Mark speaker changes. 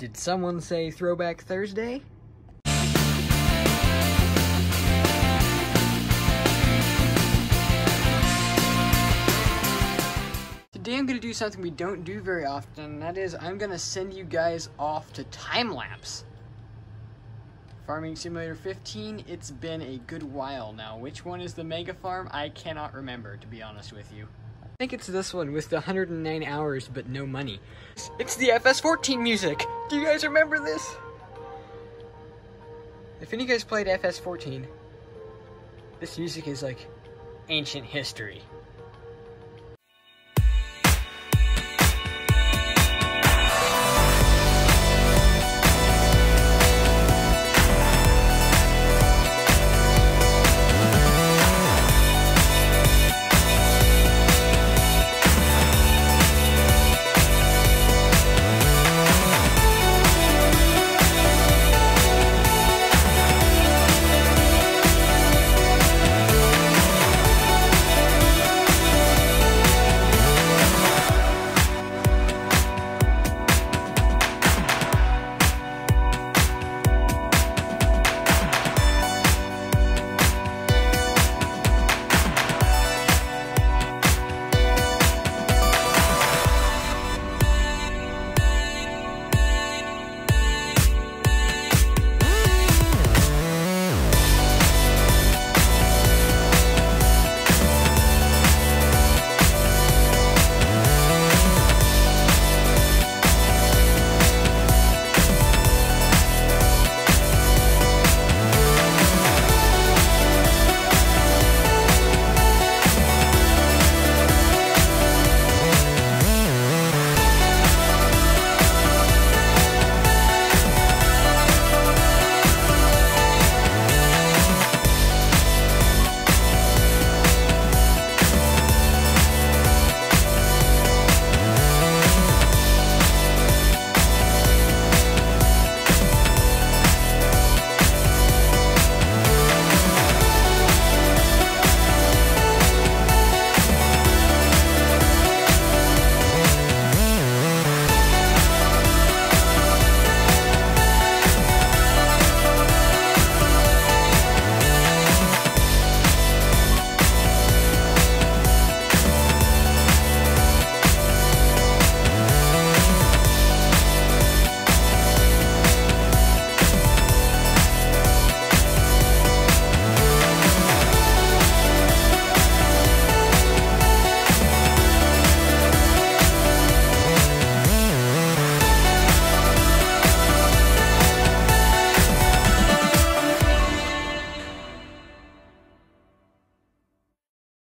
Speaker 1: Did someone say Throwback Thursday? Today I'm going to do something we don't do very often, and that is I'm going to send you guys off to time-lapse. Farming Simulator 15, it's been a good while now. Which one is the Mega Farm? I cannot remember, to be honest with you. I think it's this one with the 109 hours but no money. It's the FS14 music! Do you guys remember this? If any of you guys played FS14, this music is like ancient history.